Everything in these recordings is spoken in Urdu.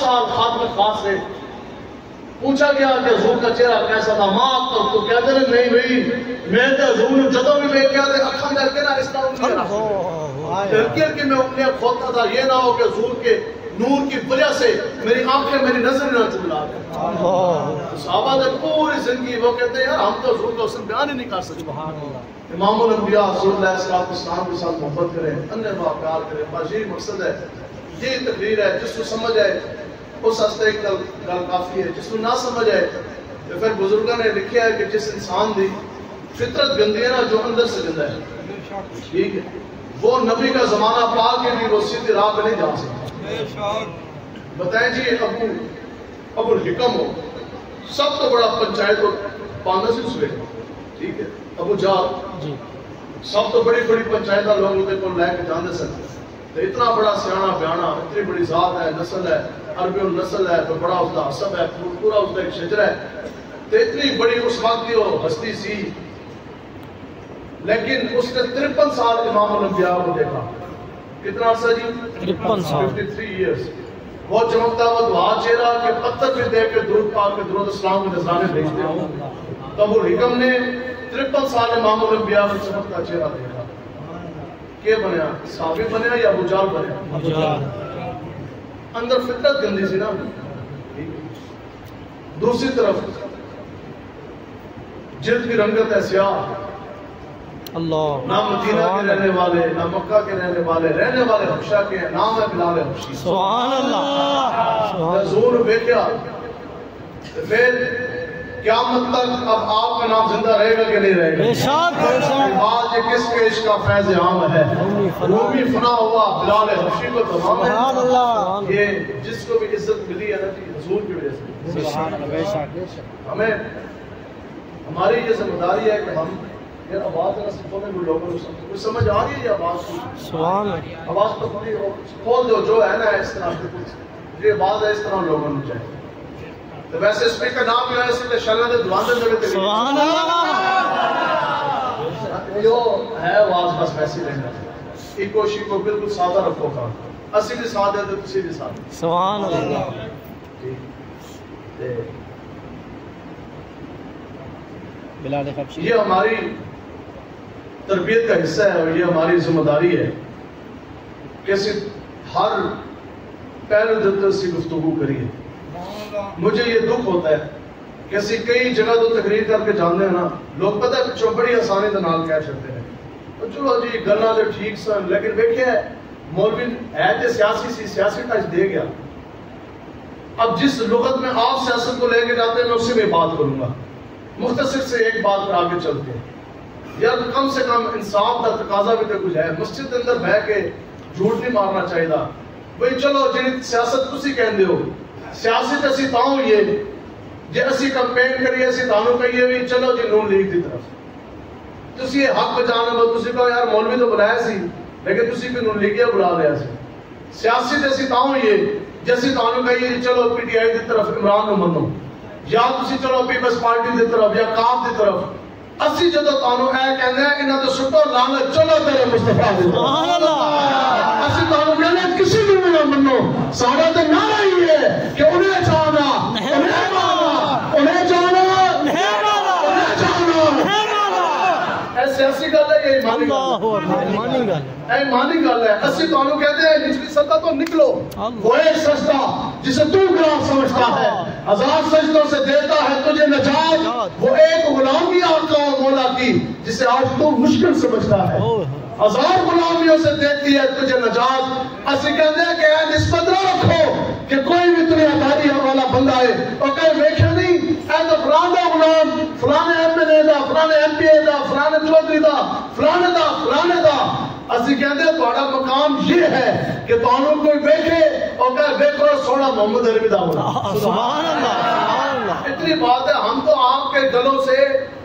سال خاتم خاص سے پوچھا گیا کہ حضور کا چہرہ کیسا تھا؟ ماں تو تو کہتے ہیں نہیں بھائی میں تو حضور نے جدو بھی میں کیا تھا اکھا میں کے نہ اس طرح ان کے ہلکی ہلکی میں اپنے کھوتا تھا یہ نہ ہو کہ حضور کے نور کی وجہ سے میری آنکھیں میری نظر نہ چلا صحابہ نے پوری زندگی وہ کہتے ہیں یار ہم تو حضور کا حسن بیان ہی نہیں کر سکتے۔ امام الانبیاء صلی اللہ علیہ وسلم کے ساتھ محبت کریں اندر پیار کریں بس یہی مقصد ہے یہ تقریر ہے جس کو سمجھ آئے اس ہستے ایک گل گل کافی ہے جس کو نہ سمجھ آئے تو پھر بزرگوں نے لکھا ہے کہ جس انسان دی فطرت گندی ہے نا جو اندر سے گندا ہے۔ ٹھیک ہے۔ وہ نبی کا زمانہ پا کے بھی وہ سیدھی راہ پہ نہیں جا سکتا۔ بتائیں جی ابو ابو الحکم ہو۔ سب تو بڑا پنچایت کو پانا سے سوے ٹھیک ہے۔ ابو جال سب تو بڑی بڑی پنچایت لوگ ہوتے کو لے کے جانے تو اتنا بڑا سیاح بیانا اتنی بڑی ذات ہے نسل ہے۔ عربی النسل ہے تو بڑا اس کا حسب ہے پورا اس کا ایک شجر ہے۔ تو اتنی بڑی اس وقت کی وہ ہستی سی۔ لیکن اس نے ترپن سال امام الانبیاء کو دیکھا۔ کتنا عرصہ جی؟ ترپن سال۔ 53 ایئرس بہت چمکتا ہوا دعا چہرہ کہ پتھر بھی دے کے درود پاک کے درود اسلام کے نظرانے بھیجتے ہوں تب وہ حکم نے ترپن سال امام الانبیاء کو چمکتا چہرہ دیکھا۔ کیا بنیا؟ صحابی بنیا یا ابو جال بنیا؟ اندر فطرت گندی سی نا۔ دوسری طرف جلد کی رنگت ہے سیاہ۔ اللہ۔ نہ مدینہ کے رہنے والے نہ مکہ کے رہنے والے رہنے والے حبشہ کے ہیں نام ہے بلال حبشی۔ سبحان اللہ۔ حضور بیٹھیا تو پھر قیامت تک اب آپ کا نام زندہ رہے گا کہ نہیں رہے بے گا شک بے شک۔ آج یہ کس کے عشق کا فیض عام ہے؟ رومی فنا۔ ہوا بلال حبشی کو تمام سبحان ہے اللہ۔ یہ جس کو بھی عزت ملی ہے نا حضور کی وجہ سے۔ سبحان اللہ بے شک۔ بے ہمیں ہماری یہ ذمہ داری ہے کہ ہم یہ آواز نہ سنو میں لوگوں کو۔ سمجھ کوئی سمجھ آ رہی ہے یہ آواز؟ سبحان اللہ۔ آواز تو کھول دو جو ہے نا اس طرح۔ یہ آواز ہے اس طرح لوگوں کو چاہیے تو ویسے ہے دے جڑے سبحان اللہ۔ جو ہے آواز بس ویسی رہنا ایکو شیکو بالکل سادہ رکھو کام۔ اسی بھی سادہ تو کسی بھی سادہ سبحان اللہ۔ بلال خبشی۔ یہ ہماری تربیت کا حصہ ہے اور یہ ہماری ذمہ داری ہے کہ ہر پہلو دفتر سے گفتگو کریے۔ مجھے یہ دکھ ہوتا ہے کہ اسی کئی جگہ تو تقریر کر کے جانتے ہیں نا، لوگ پتہ ہے پچھو بڑی آسانی کے نال کہہ سکتے ہیں۔ تو چلو جی گلا تو ٹھیک سن، لیکن دیکھیے مولوی ہے جو سیاسی سی، سیاسی ٹچ دے گیا۔ اب جس لغت میں آپ سیاست کو لے کے جاتے ہیں، میں اسی میں بات کروں گا۔ مختصر سے ایک بات پر آگے چلتے ہیں۔ یا کم سے کم انصاف کا تقاضا بھی تو کچھ ہے۔ مسجد کے اندر بہ کے جھوٹ نہیں مارنا چاہیے۔ بھئی چلو جی سیاست تسی کہندے ہو۔ سیاست اسی تاں ہوئی ہے جی۔ اسی کمپین کریے اسی تانوں کہیے بھی چلو جی نون لیگ دی طرف۔ تسی یہ حق بچانا ہو تسی کہو یار مولوی تو بلایا سی لیکن تسی بھی نون لیگیا بلا لیا سی۔ سیاست اسی تاں ہوئی ہے جیسی تانوں کہیے جی چلو پی ٹی آئی دی طرف عمران نو منو۔ یا تسی چلو پیپلز پارٹی دی طرف یا کاف دی طرف۔ اسی جدو تانوں اے کہندے ہیں انہاں تو سٹو لعنت چلو تیرے مصطفی دی طرف۔ سبحان اللہ۔ اسی تانوں کہندے ہیں کسی بھی منو سارا تو نعرہ ہی ہے کہ انہیں چاہنا انہیں مانا انہیں انہیں اے سیاسی گل ہے یہ ایمانی گل اللہ ہے اکبر مانی گل اے ایمانی گل ہے۔ اسی تانوں کہتے ہیں نچلی سطح تو نکلو۔ وہ ایک سجدہ جسے تو گناہ سمجھتا ہے۔ ہزار سجدوں سے دیتا ہے تجھے نجات۔ وہ ایک غلامی آقا و جسے آج تو مشکل سمجھتا ہے۔ اوہ۔ ہزار غلامیوں سے دیتی ہے تجھے نجات۔ اسی کہتے ہیں کہ اے نسبت نہ رکھو کہ کوئی بھی تمہیں اداری والا بندہ ہے اور کہیں ویکھے نہیں اے تو فلانا غلام فلانے ایم ایل اے دا فلانے ایم پی اے دا فلانے چودھری دا فلانے دا فلانے دا۔ اسی کہتے ہیں تہاڈا مقام یہ ہے کہ تانوں کوئی ویکھے اور کہے ویکھو سونا محمد عربی دا ہونا۔ سبحان اللہ سبحان اللہ۔ اتنی بات ہے ہم تو آپ کے گلوں سے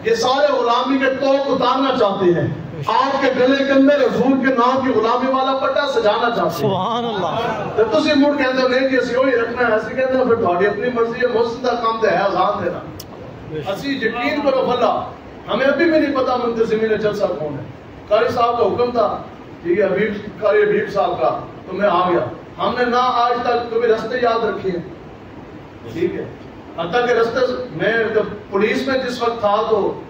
یہ سارے غلامی کے توق اتارنا چاہتے ہیں۔ آپ کے گلے کے اندر حضور کے نام کی غلامی والا پٹا سجانا چاہتے ہیں۔ سبحان اللہ۔ تو تسی مڑ کہتے ہو نہیں جی اسی وہی رکھنا ہے اسی کہتے ہیں پھر تہاڈی اپنی مرضی ہے محسن دا کام تے ہے آزاد دینا اسی یقین کرو بھلا ہمیں ابھی بھی نہیں پتا منتظمین جلسہ کون ہے۔ قاری صاحب کا حکم تھا ٹھیک ہے حبیب قاری حبیب صاحب کا تو میں آ گیا۔ ہم نے نہ آج تک کبھی رستے یاد رکھے ہیں۔ ٹھیک ہے۔ حتیٰ کہ رستے میں جب پولیس میں جس وقت تھا تو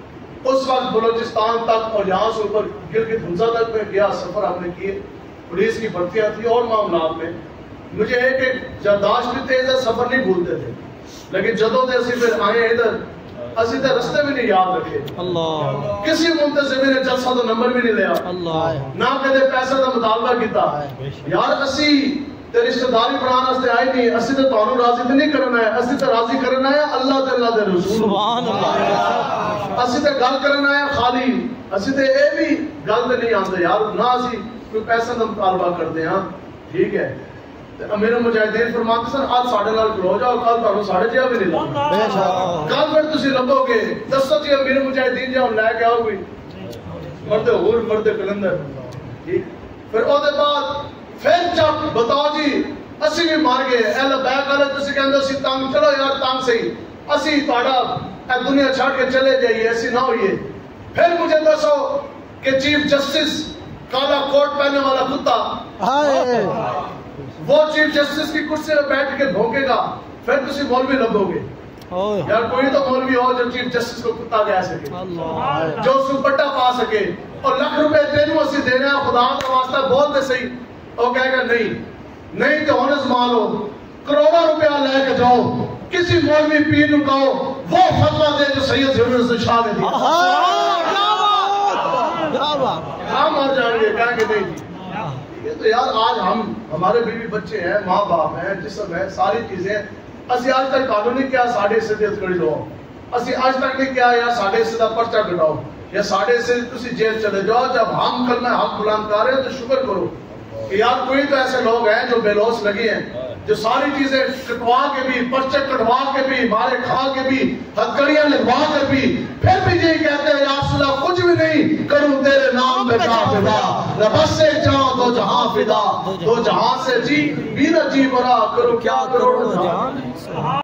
اس وقت بلوچستان تک اور یہاں سے اوپر گلگت ہنسا تک میں گیا سفر ہم نے کیے پولیس کی بھرتیاں تھی اور معاملات میں۔ مجھے ہے کہ یادداشت بھی تیز ہے سفر نہیں بھولتے تھے۔ لیکن جدوں تے اسی پھر آئے ادھر اسی تے رستے بھی نہیں یاد رکھے۔ اللہ۔ کسی منتظر نے جلسہ تو نمبر بھی نہیں لیا۔ اللہ۔ نہ کدے پیسے دا مطالبہ کیتا۔ یار اسی تے رشتہ داری بنانا واسطے آئے نہیں اسی تے تانوں راضی تے نہیں کرنا ہے اسی تے راضی کرنا ہے اللہ تے اللہ دے رسول۔ سبحان اللہ۔ اسی تے گل کرنا ہے خالی اسی تے اے بھی گل تے نہیں آندے یار نہ اسی کوئی پیسے دا مطالبہ کرتے ہاں ٹھیک ہے۔ تے امیر مجاہدین فرماتے سن آج ساڈے نال کھلو جاؤ کل تانوں ساڈے جیا بھی نہیں لگنا۔ بے شک۔ کل پھر تسی لبو گے دسو جی امیر مجاہدین جا لے کے آؤ کوئی۔ مرد ہور مرد کلندر۔ ٹھیک۔ پھر او دے بعد پھر جب بتاؤ جی اسی بھی مار گئے اے لبیک والے تسی کہندے سی تنگ چلو یار تنگ سہی اسی تہاڈا اے دنیا چھڑ کے چلے جائیے ایسی نہ ہوئیے۔ پھر مجھے دسو کہ چیف جسٹس کالا کوٹ پہننے والا کتا وہ چیف جسٹس کی کرسی پہ بیٹھ کے بھونکے گا پھر تسی مولوی لبو گے۔ اوئے۔ یار کوئی تو مولوی ہو جو چیف جسٹس کو کتا کہہ سکے۔ جو سپٹا پا سکے۔ اور لاکھ روپے تینوں اسی دینے ہیں خدا کا واسطہ بول دے صحیح۔ وہ کہے گا نہیں نہیں تو ہونس مالو کروڑا روپیہ لے کے جاؤ کسی مولوی پیر نو کہو وہ فتوہ دے جو سید ضرور سے شاہ دے دیا ہاں مر جائیں گے کہیں گے نہیں جی یہ تو یار آج ہم ہمارے بیوی بچے ہیں ماں باپ ہیں جسم ہے ساری چیزیں اسی آج تک قانونی کیا ساڑھے سے دیت کری لو اسی آج تک نہیں کیا یا ساڑھے سے دا پرچہ کٹاؤ یا ساڑھے سے تسی جیل چلے جاؤ جب ہم کلمہ حق بلند کر رہے ہیں تو شکر کرو کہ یار کوئی تو ایسے لوگ ہیں جو بے لوس لگے ہیں جو ساری چیزیں کٹوا کے بھی پرچے کٹوا کے بھی مارے کھا کے بھی ہتکڑیاں لگوا کے بھی پھر بھی یہ کہتے ہیں یا رسول اللہ کچھ بھی نہیں کروں تیرے نام پہ کا فدا۔ ربس سے جاؤں دو جہاں فدا دو جہاں۔ سے جی بھی نہ جی برا کروں کیا کروں جان